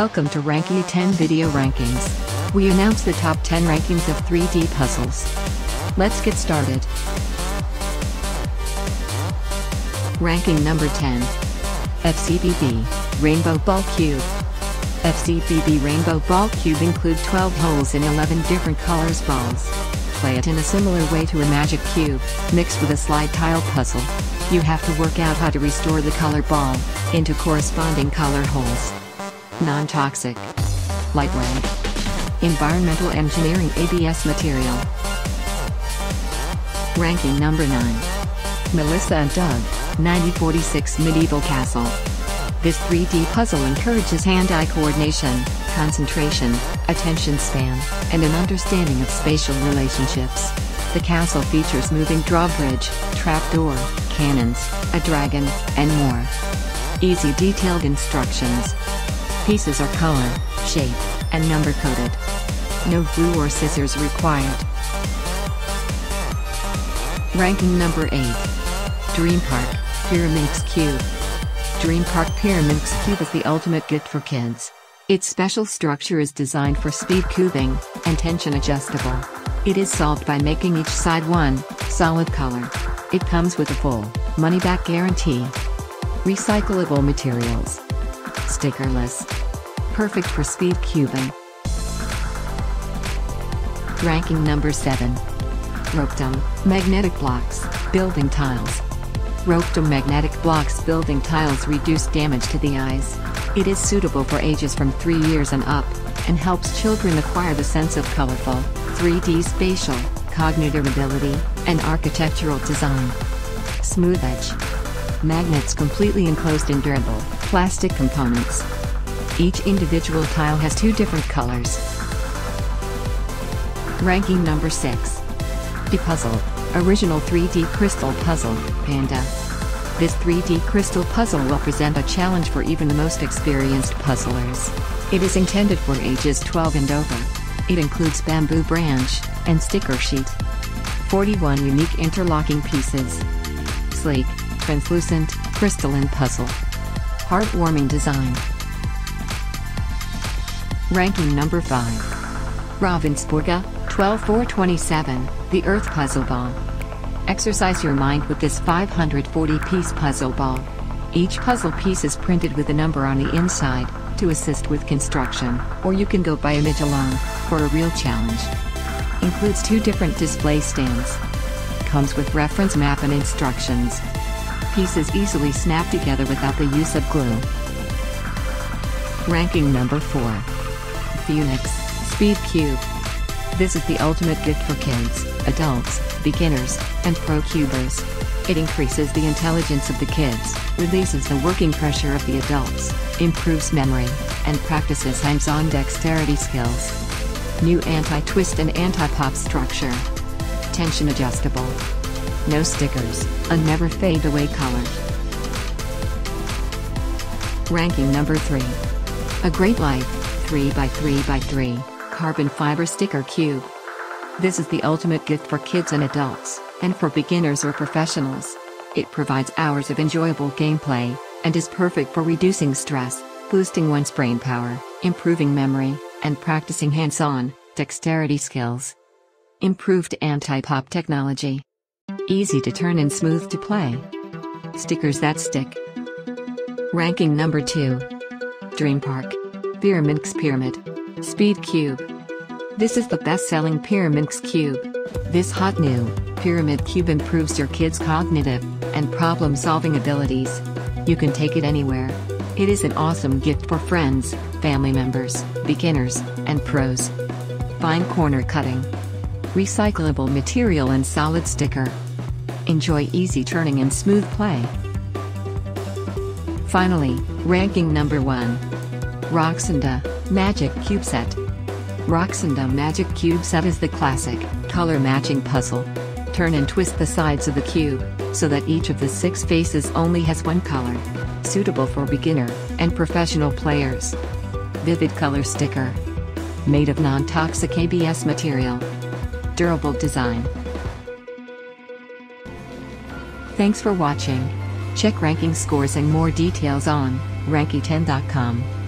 Welcome to Ranky 10 Video Rankings. We announce the top 10 rankings of 3D puzzles. Let's get started. Ranking number 10. FCBB, Rainbow Ball Cube. FCBB Rainbow Ball Cube include 12 holes in 11 different colors balls. Play it in a similar way to a magic cube, mixed with a slide tile puzzle. You have to work out how to restore the color ball, into corresponding color holes. Non-toxic. Lightweight. Environmental Engineering ABS material. Ranking number 9. Melissa and Doug, 9046 Medieval Castle. This 3D puzzle encourages hand-eye coordination, concentration, attention span, and an understanding of spatial relationships. The castle features moving drawbridge, trapdoor, cannons, a dragon, and more. Easy detailed instructions. Pieces are color, shape, and number coded. No glue or scissors required. Ranking number 8. Dream Park, Pyraminx Cube. Dream Park Pyraminx Cube is the ultimate gift for kids. Its special structure is designed for speed cubing, and tension adjustable. It is solved by making each side one, solid color. It comes with a full, money-back guarantee. Recyclable materials. Stickerless. Perfect for speed cubing. Ranking number 7. Roptum, Magnetic Blocks, Building Tiles. Roptum magnetic blocks building tiles reduce damage to the eyes. It is suitable for ages from 3 years and up, and helps children acquire the sense of colorful, 3D spatial, cognitive ability, and architectural design. Smooth edge. Magnets completely enclosed in durable, plastic components. Each individual tile has two different colors. Ranking number 6. Puzzle, Original 3D Crystal Puzzle, Panda. This 3D crystal puzzle will present a challenge for even the most experienced puzzlers. It is intended for ages 12 and over. It includes bamboo branch, and sticker sheet. 41 unique interlocking pieces. Sleek, translucent, crystalline puzzle. Heartwarming design. Ranking number 5. Ravensburger, 12427, the Earth Puzzle Ball. Exercise your mind with this 540-piece puzzle ball. Each puzzle piece is printed with a number on the inside, to assist with construction, or you can go by image alone, for a real challenge. Includes two different display stands. Comes with reference map and instructions. Pieces easily snap together without the use of glue. Ranking number 4. VFunix, Speed Cube. This is the ultimate gift for kids, adults, beginners, and pro cubers. It increases the intelligence of the kids, releases the working pressure of the adults, improves memory, and practices hands-on dexterity skills. New anti-twist and anti-pop structure. Tension adjustable. No stickers, a never fade away color. Ranking number 3. A Great Life, 3x3x3, Carbon Fiber Sticker Cube. This is the ultimate gift for kids and adults, and for beginners or professionals. It provides hours of enjoyable gameplay, and is perfect for reducing stress, boosting one's brain power, improving memory, and practicing hands-on, dexterity skills. Improved anti-pop technology. Easy to turn and smooth to play. Stickers that stick. Ranking number 2. Dream Park. Pyraminx Pyramid. Speed Cube. This is the best-selling Pyraminx Cube. This hot new, Pyramid Cube improves your kids' cognitive and problem-solving abilities. You can take it anywhere. It is an awesome gift for friends, family members, beginners, and pros. Fine corner cutting. Recyclable material and solid sticker. Enjoy easy turning and smooth play. Finally, ranking number 1. Roxenda, Magic Cube Set. Roxenda Magic Cube Set is the classic, color-matching puzzle. Turn and twist the sides of the cube, so that each of the six faces only has one color. Suitable for beginner and professional players. Vivid color sticker. Made of non-toxic ABS material. Durable design. Thanks for watching. Check ranking scores and more details on Ranky10.com.